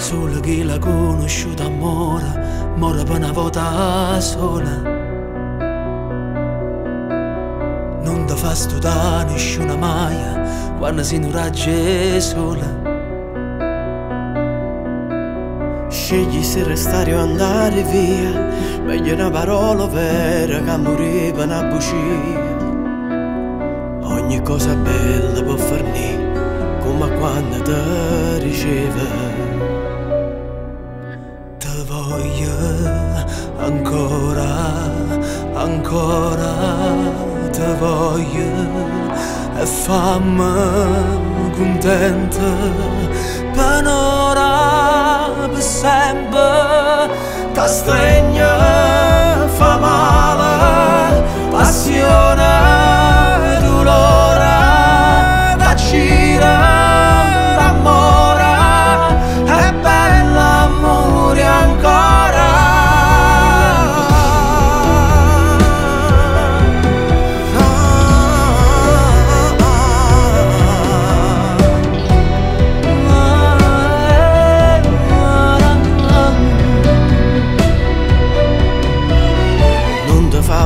solo chi l'ha conosciuta amore, mora per una volta sola. Non da fa studare nessuna maia quando si inuraggia sola. Scegli se restare o andare via, meglio una parola vera che morire una bugia. Ogni cosa bella può farmi come quando ti riceve. Te voglio ancora, ancora te voglio. E fammi contenta per ora, per sempre, ti stregno,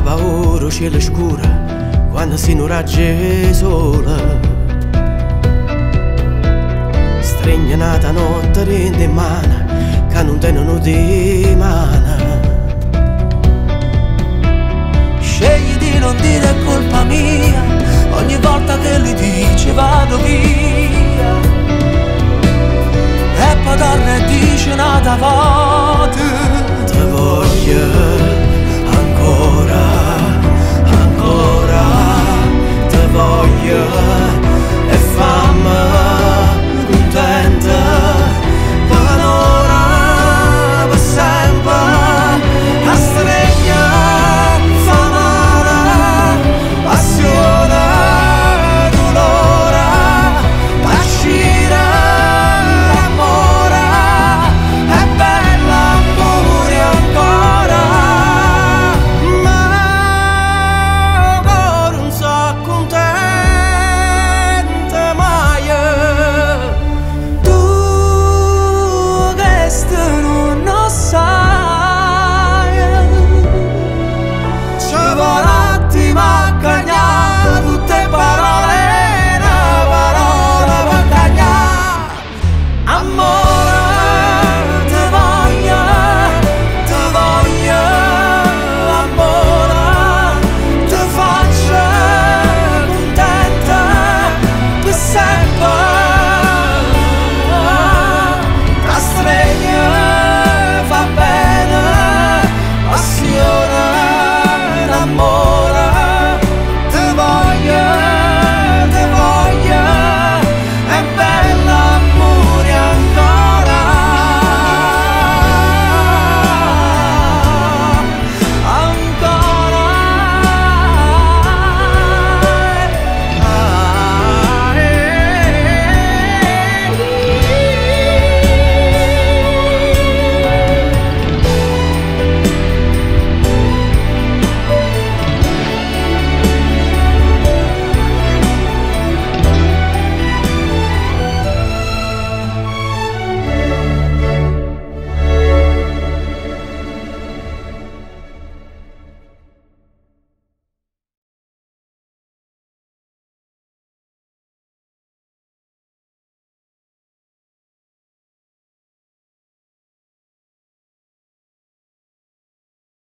Fa paura, cielo scuro, quando si inuraggia sola. Stregna nata notte rende in mano, che non tenono di mano. Scegli di non dire colpa mia Ogni volta che lui dice vado via